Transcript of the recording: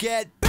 get